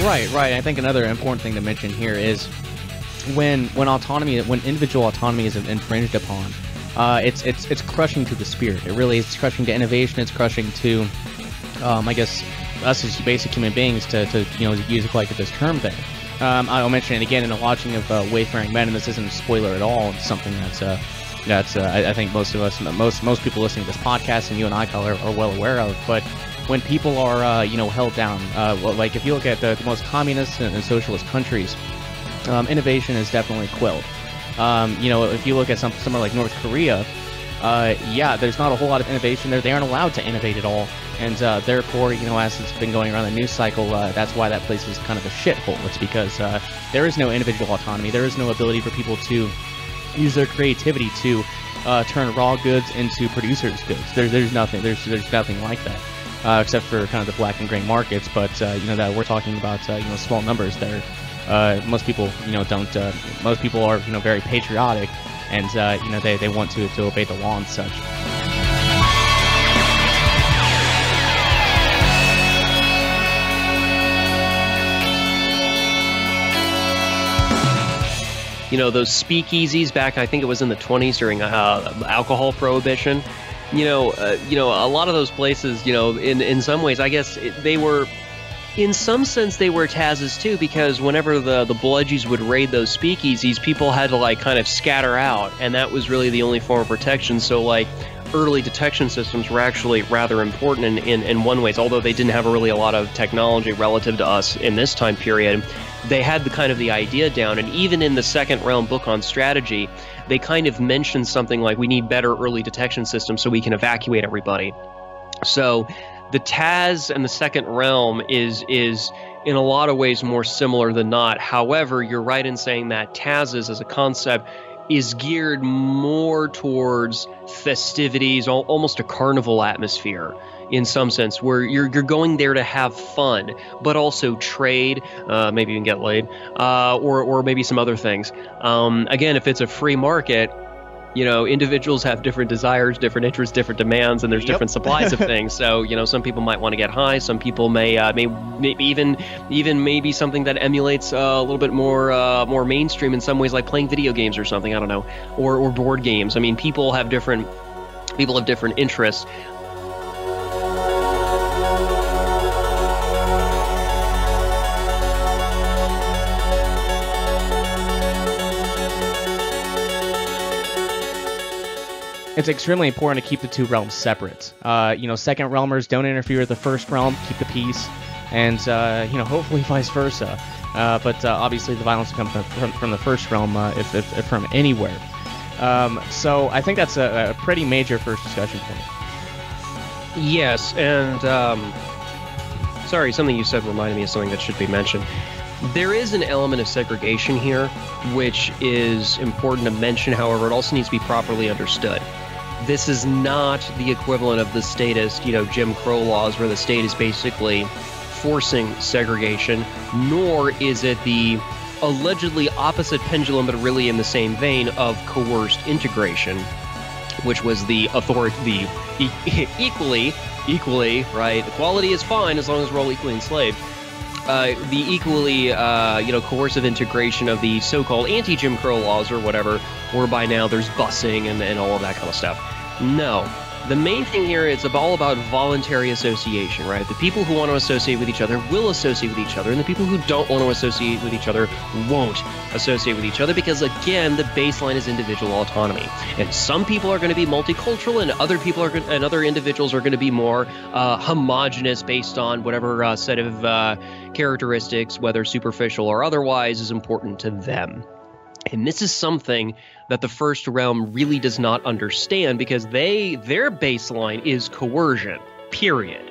Right, right. I think another important thing to mention here is when when autonomy, when individual autonomy is infringed upon, uh, it's it's it's crushing to the spirit. It really is crushing to innovation. It's crushing to, um, I guess, us as basic human beings to, to you know use a collectivist term there. Um, I'll mention it again in the watching of uh, Wayfaring Men, and this isn't a spoiler at all. It's something that's uh, that's uh, I, I, think most of us, most most people listening to this podcast, and you and I, are, are well aware of. But when people are uh, you know held down, uh, like if you look at the, the most communist and, and socialist countries, um, innovation is definitely quilled. Um, you know, if you look at some somewhere like North Korea, uh, yeah, there's not a whole lot of innovation there. They aren't allowed to innovate at all, and uh, therefore, you know, as it's been going around the news cycle, uh, that's why that place is kind of a shithole. It's because uh, there is no individual autonomy. There is no ability for people to use their creativity to turn raw goods into producers' goods. There, there's nothing. There's there's nothing like that. Uh, except for kind of the black and gray markets, but you know that we're talking about you know small numbers there. Uh, most people, you know, don't. Uh, most people are, you know, very patriotic, and uh, you know, they, they want to to obey the law and such. You know, those speakeasies back, I think it was in the 20s during uh, alcohol prohibition. You know, uh, you know, a lot of those places, you know, in in some ways, I guess they were in some sense they were Taz's too because whenever the the bludgies would raid those speakeasies people had to like kind of scatter out and that was really the only form of protection. So like early detection systems were actually rather important in, in, in one ways although they didn't have a really a lot of technology relative to us in this time period they had the kind of the idea down and even in the second realm book on strategy they kind of mentioned something like we need better early detection systems so we can evacuate everybody so the Taz and the Second Realm is is in a lot of ways more similar than not. However, you're right in saying that Taz's as a concept is geared more towards festivities, almost a carnival atmosphere in some sense, where you're you're going there to have fun, but also trade, uh, maybe even get laid, uh, or or maybe some other things. Um, again, if it's a free market, you know, individuals have different desires, different interests, different demands, and there's yep. different supplies of things. So, you know, some people might want to get high. Some people may, uh, may, maybe even, even maybe something that emulates uh, a little bit more, uh, more mainstream in some ways, like playing video games or something. I don't know, or or board games. I mean, people have different, people have different interests. It's extremely important to keep the two realms separate. Uh, you know, second realmers don't interfere with the first realm, keep the peace, and uh, you know, hopefully vice versa. Uh, but uh, obviously, the violence comes from, from, the first realm, uh, if, if, if, from anywhere. Um, so I think that's a, a, pretty major first discussion point. Yes, and um, sorry, something you said reminded me of something that should be mentioned. There is an element of segregation here, which is important to mention. However, it also needs to be properly understood this is not the equivalent of the statist, you know, Jim Crow laws where the state is basically forcing segregation, nor is it the allegedly opposite pendulum, but really in the same vein of coerced integration, which was the authority, the e- equally, equally, right? Equality is fine as long as we're all equally enslaved. Uh, the equally, uh, you know, coercive integration of the so-called anti-Jim Crow laws or whatever, whereby now there's busing and, and all of that kind of stuff. No. The main thing here is all about voluntary association, right? The people who want to associate with each other will associate with each other, and the people who don't want to associate with each other won't associate with each other because, again, the baseline is individual autonomy. And some people are going to be multicultural, and other people are, and other individuals are going to be more uh, homogenous based on whatever uh, set of uh, characteristics, whether superficial or otherwise, is important to them. And this is something that the first realm really does not understand because they their baseline is coercion. Period.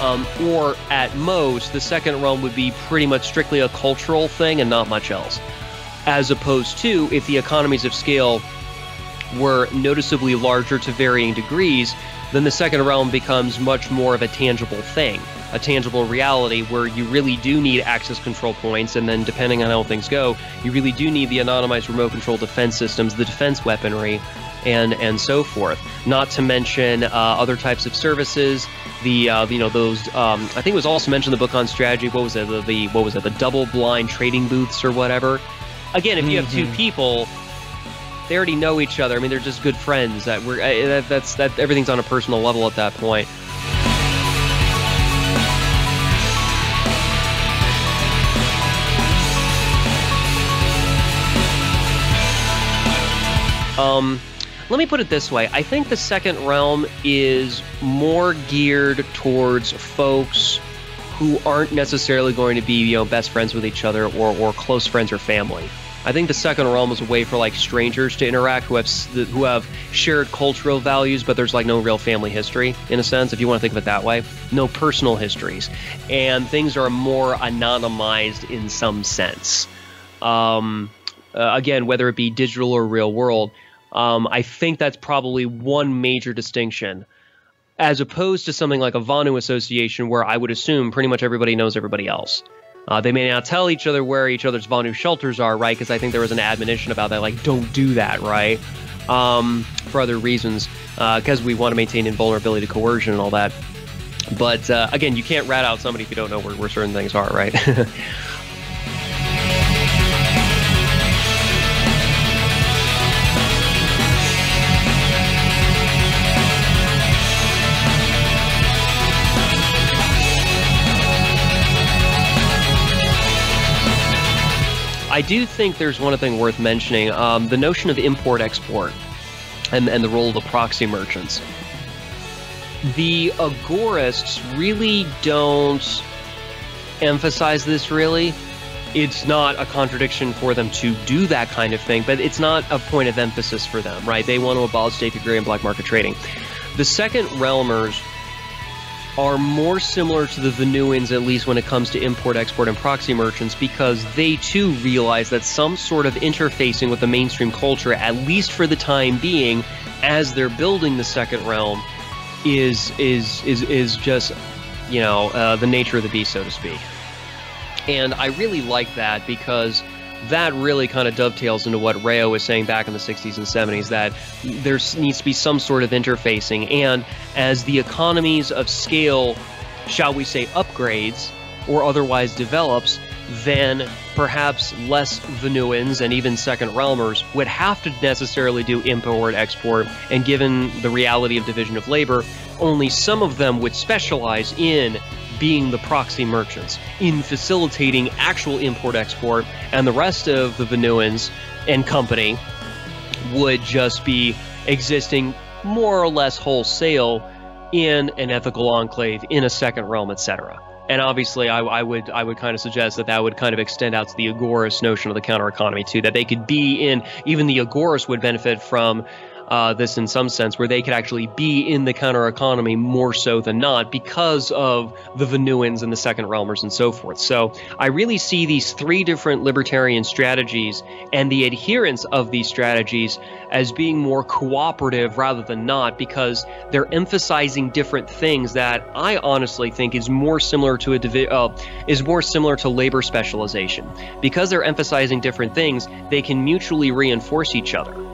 Um, or at most, the second realm would be pretty much strictly a cultural thing and not much else. As opposed to if the economies of scale were noticeably larger to varying degrees, then the second realm becomes much more of a tangible thing. a tangible reality where you really do need access control points, and then depending on how things go, you really do need the anonymized remote control defense systems, the defense weaponry, and and so forth. Not to mention uh, other types of services. The uh, you know those um, I think it was also mentioned in the book on strategy. What was it? The, the what was it? The double blind trading booths or whatever. Again, if you have two Mhm. people, they already know each other. I mean, they're just good friends. That we're that, that's that everything's on a personal level at that point. Um, let me put it this way. I think the second realm is more geared towards folks who aren't necessarily going to be, you know, best friends with each other or, or close friends or family. I think the second realm is a way for like strangers to interact who have who have shared cultural values, but there's like no real family history in a sense, if you want to think of it that way. No personal histories, and things are more anonymized in some sense. Um, uh, again, whether it be digital or real world, um, I think that's probably one major distinction, as opposed to something like a Vonu association, where I would assume pretty much everybody knows everybody else. Uh, they may not tell each other where each other's Vonu shelters are, right? Because I think there was an admonition about that, like don't do that, right? Um, for other reasons, because we want to maintain invulnerability to coercion and all that. But uh, again, you can't rat out somebody if you don't know where, where certain things are, right? I do think there's one thing worth mentioning um, the notion of import export and, and the role of the proxy merchants. The agorists really don't emphasize this, really. It's not a contradiction for them to do that kind of thing, but it's not a point of emphasis for them, right? They want to abolish state degree and black market trading. The second realmers are more similar to the Vonuans, at least when it comes to import, export, and proxy merchants, because they too realize that some sort of interfacing with the mainstream culture, at least for the time being, as they're building the second realm, is is is is just you know uh, the nature of the beast, so to speak. And I really like that because that really kind of dovetails into what Rayo was saying back in the 60s and 70s that there needs to be some sort of interfacing. And as the economies of scale, shall we say, upgrades or otherwise develops, then perhaps less Vonuans and even Second Realmers would have to necessarily do import export. And given the reality of division of labor, only some of them would specialize in being the proxy merchants, in facilitating actual import export, and the rest of the Vonuans and company would just be existing more or less wholesale in an ethical enclave in a second realm, etc. And obviously, I, I would I would kind of suggest that that would kind of extend out to the Agorist notion of the counter economy too. That they could be in even the Agorist would benefit from uh, this in some sense, where they could actually be in the counter economy more so than not because of the Vonuans and the Second Realmers and so forth. So I really see these three different libertarian strategies and the adherence of these strategies as being more cooperative rather than not because they're emphasizing different things that I honestly think is more similar to a uh, is more similar to labor specialization because they're emphasizing different things they can mutually reinforce each other